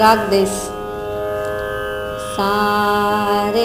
राग देश सारे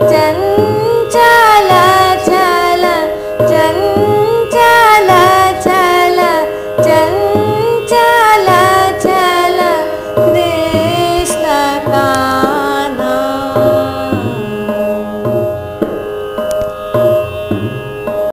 chân trao